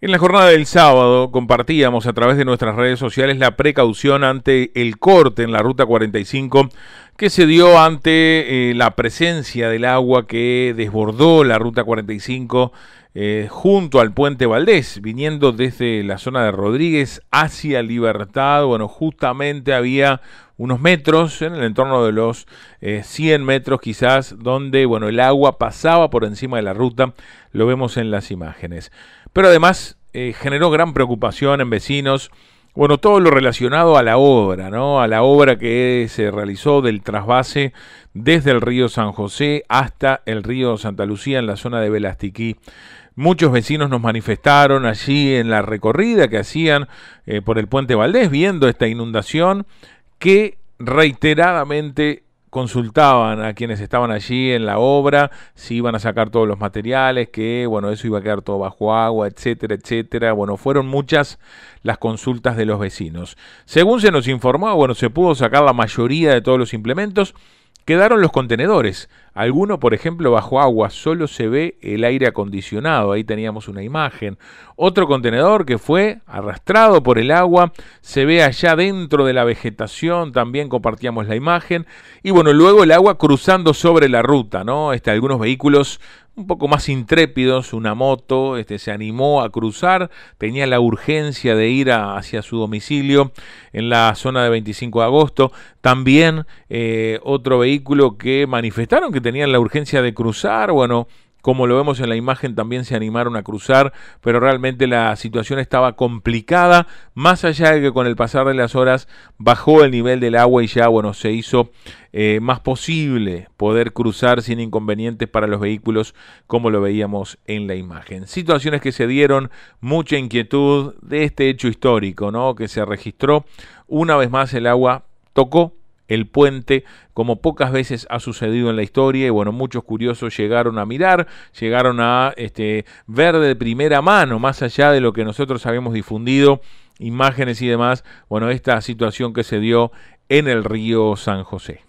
En la jornada del sábado compartíamos a través de nuestras redes sociales la precaución ante el corte en la ruta 45 que se dio ante eh, la presencia del agua que desbordó la ruta 45 eh, junto al puente Valdés, viniendo desde la zona de Rodríguez hacia Libertad. Bueno, justamente había unos metros, en el entorno de los 100 eh, metros quizás, donde bueno, el agua pasaba por encima de la ruta, lo vemos en las imágenes. Pero además eh, generó gran preocupación en vecinos, bueno, todo lo relacionado a la obra, ¿no? A la obra que se realizó del trasvase desde el río San José hasta el río Santa Lucía en la zona de Velastiquí. Muchos vecinos nos manifestaron allí en la recorrida que hacían eh, por el puente Valdés viendo esta inundación que reiteradamente consultaban a quienes estaban allí en la obra si iban a sacar todos los materiales, que bueno, eso iba a quedar todo bajo agua, etcétera, etcétera. Bueno, fueron muchas las consultas de los vecinos. Según se nos informó, bueno, se pudo sacar la mayoría de todos los implementos Quedaron los contenedores. Alguno, por ejemplo, bajo agua, solo se ve el aire acondicionado. Ahí teníamos una imagen. Otro contenedor que fue arrastrado por el agua, se ve allá dentro de la vegetación, también compartíamos la imagen. Y bueno, luego el agua cruzando sobre la ruta, ¿no? Este, algunos vehículos un poco más intrépidos, una moto, este, se animó a cruzar, tenía la urgencia de ir hacia su domicilio en la zona de 25 de agosto. También eh, otro vehículo que manifestaron que tenían la urgencia de cruzar, bueno, como lo vemos en la imagen, también se animaron a cruzar, pero realmente la situación estaba complicada, más allá de que con el pasar de las horas bajó el nivel del agua y ya, bueno, se hizo eh, más posible poder cruzar sin inconvenientes para los vehículos, como lo veíamos en la imagen. Situaciones que se dieron, mucha inquietud de este hecho histórico, ¿no? Que se registró. Una vez más el agua tocó el puente como pocas veces ha sucedido en la historia y bueno, muchos curiosos llegaron a mirar, llegaron a este, ver de primera mano, más allá de lo que nosotros habíamos difundido, imágenes y demás, bueno, esta situación que se dio en el río San José.